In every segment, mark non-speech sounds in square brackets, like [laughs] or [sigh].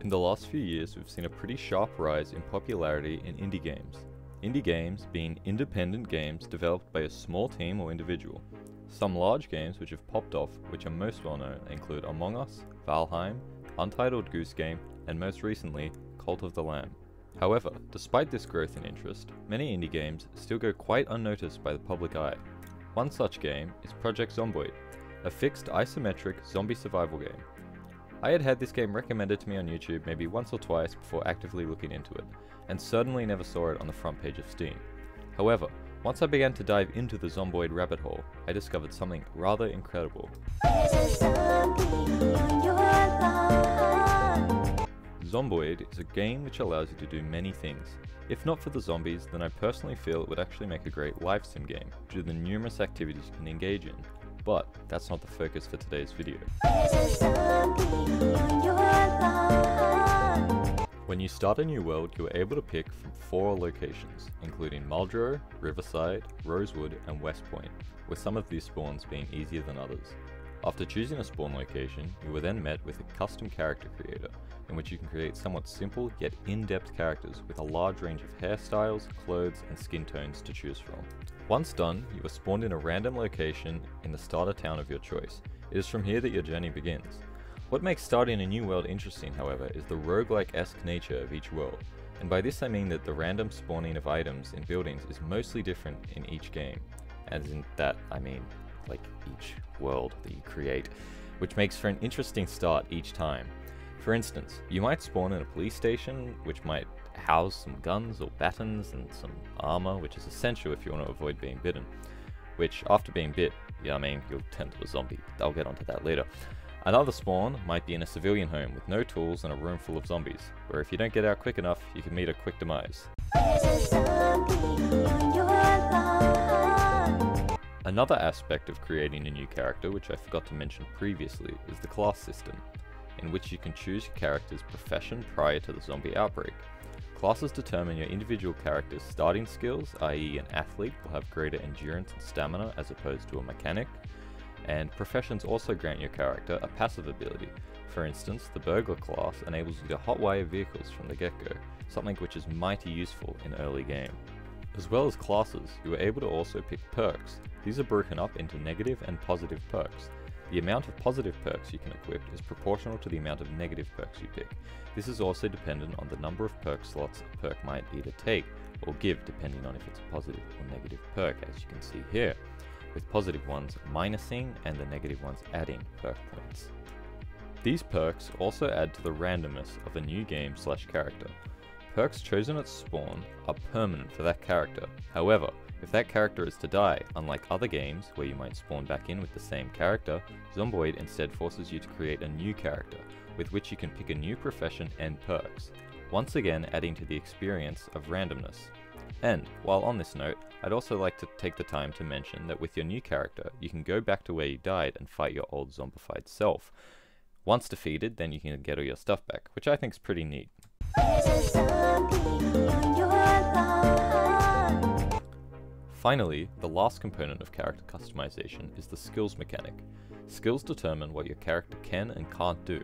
In the last few years, we've seen a pretty sharp rise in popularity in indie games. Indie games being independent games developed by a small team or individual. Some large games which have popped off, which are most well known, include Among Us, Valheim, Untitled Goose Game, and most recently, Cult of the Lamb. However, despite this growth in interest, many indie games still go quite unnoticed by the public eye. One such game is Project Zomboid, a fixed isometric zombie survival game. I had had this game recommended to me on YouTube maybe once or twice before actively looking into it, and certainly never saw it on the front page of Steam. However, once I began to dive into the Zomboid rabbit hole, I discovered something rather incredible. Zomboid is a game which allows you to do many things. If not for the zombies, then I personally feel it would actually make a great live sim game, due to the numerous activities you can engage in. But that's not the focus for today's video. When you start a new world, you are able to pick from four locations, including Muldraugh, Riverside, Rosewood, and West Point, with some of these spawns being easier than others. After choosing a spawn location, you are then met with a custom character creator, in which you can create somewhat simple yet in-depth characters with a large range of hairstyles, clothes, and skin tones to choose from. Once done, you are spawned in a random location in the starter town of your choice. It is from here that your journey begins. What makes starting a new world interesting, however, is the roguelike-esque nature of each world, and by this I mean that the random spawning of items in buildings is mostly different in each game, as in that I mean like each world that you create, which makes for an interesting start each time. For instance, you might spawn in a police station, which might house some guns or batons and some armor, which is essential if you want to avoid being bitten. Which, after being bit, yeah, I mean, you'll turn to a zombie. I'll get onto that later. Another spawn might be in a civilian home with no tools and a room full of zombies, where if you don't get out quick enough, you can meet a quick demise. Another aspect of creating a new character, which I forgot to mention previously, is the class system, in which you can choose your character's profession prior to the zombie outbreak. Classes determine your individual character's starting skills, i.e. an athlete will have greater endurance and stamina as opposed to a mechanic, and professions also grant your character a passive ability. For instance, the burglar class enables you to hotwire vehicles from the get-go, something which is mighty useful in early game. As well as classes, you are able to also pick perks. These are broken up into negative and positive perks. The amount of positive perks you can equip is proportional to the amount of negative perks you pick. This is also dependent on the number of perk slots a perk might either take or give depending on if it's a positive or negative perk as you can see here, with positive ones minusing and the negative ones adding perk points. These perks also add to the randomness of a new game slash character. Perks chosen at spawn are permanent for that character. However, if that character is to die, unlike other games where you might spawn back in with the same character, Zomboid instead forces you to create a new character, with which you can pick a new profession and perks, once again adding to the experience of randomness. And, while on this note, I'd also like to take the time to mention that with your new character, you can go back to where you died and fight your old zombified self. Once defeated, then you can get all your stuff back, which I think is pretty neat. Finally, the last component of character customization is the skills mechanic. Skills determine what your character can and can't do.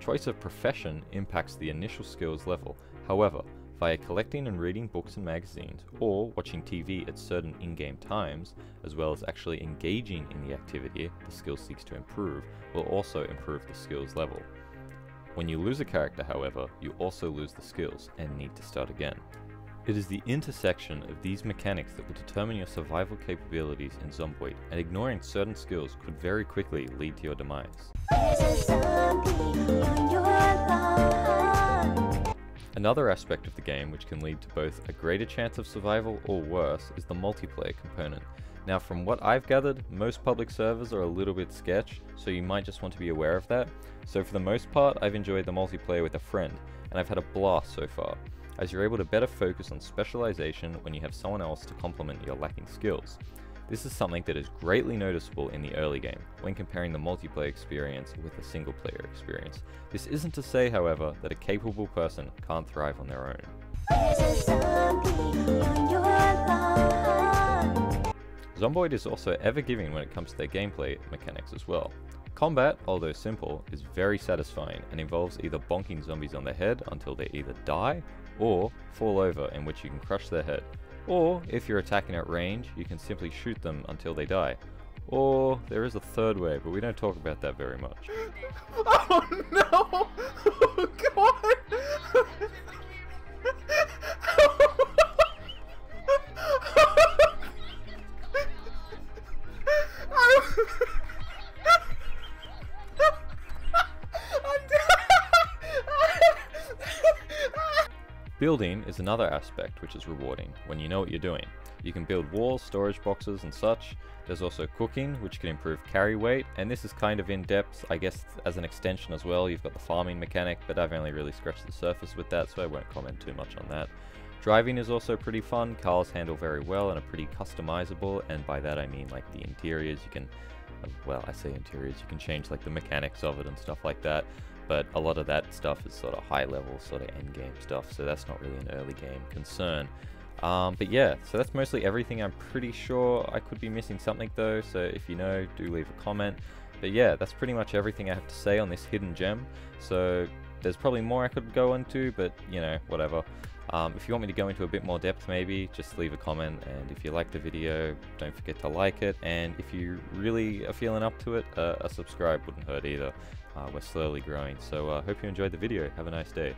Choice of profession impacts the initial skills level, however, via collecting and reading books and magazines, or watching TV at certain in-game times, as well as actually engaging in the activity the skill seeks to improve, will also improve the skills level. When you lose a character, however, you also lose the skills and need to start again. It is the intersection of these mechanics that will determine your survival capabilities in Zomboid, and ignoring certain skills could very quickly lead to your demise. Another aspect of the game which can lead to both a greater chance of survival or worse is the multiplayer component. Now from what I've gathered, most public servers are a little bit sketch, so you might just want to be aware of that. So for the most part, I've enjoyed the multiplayer with a friend, and I've had a blast so far, as you're able to better focus on specialization when you have someone else to complement your lacking skills. This is something that is greatly noticeable in the early game, when comparing the multiplayer experience with the single player experience. This isn't to say, however, that a capable person can't thrive on their own. Zomboid is also ever giving when it comes to their gameplay mechanics as well. Combat, although simple, is very satisfying and involves either bonking zombies on the head until they either die or fall over in which you can crush their head. Or, if you're attacking at range, you can simply shoot them until they die. Or, there is a third way, but we don't talk about that very much. [laughs] Oh no! [laughs] Oh god! [laughs] Building is another aspect which is rewarding when you know what you're doing. You can build walls, storage boxes and such. There's also cooking which can improve carry weight and this is kind of in depth I guess as an extension as well. You've got the farming mechanic but I've only really scratched the surface with that so I won't comment too much on that. Driving is also pretty fun, cars handle very well and are pretty customizable and by that I mean like the interiors you can well I say interiors you can change like the mechanics of it and stuff like that but a lot of that stuff is sort of high level, sort of end game stuff, so that's not really an early game concern. Um, but yeah, so that's mostly everything. I'm pretty sure I could be missing something though, so if you know, do leave a comment. But yeah, that's pretty much everything I have to say on this hidden gem. So there's probably more I could go into, but you know, whatever. Um, if you want me to go into a bit more depth maybe, just leave a comment and if you like the video, don't forget to like it and if you really are feeling up to it, uh, a subscribe wouldn't hurt either. Uh, we're slowly growing, so I uh, hope you enjoyed the video. Have a nice day.